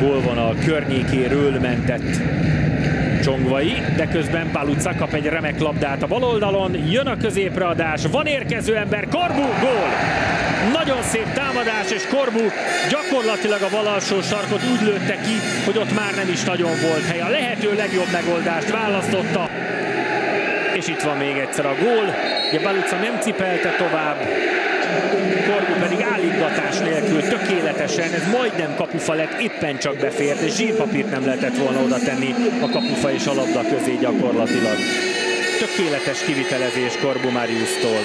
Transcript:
gólvonal környékéről mentett Csongvai, de közben Paluca kap egy remek labdát a bal oldalon, jön a középreadás, van érkező ember, Korbu, gól! Nagyon szép támadás, és Korbu gyakorlatilag a bal alsó sarkot úgy lőtte ki, hogy ott már nem is nagyon volt hely. A lehető legjobb megoldást választotta. És itt van még egyszer a gól. Ugye Baluca nem cipelte tovább, Korbu pedig állítgatás nélkül tökéletesen, ez majdnem kapufa lett, éppen csak befért, és zsírpapírt nem lehetett volna oda tenni a kapufa és a labda közé gyakorlatilag. Tökéletes kivitelezés Korbu Mariusztól.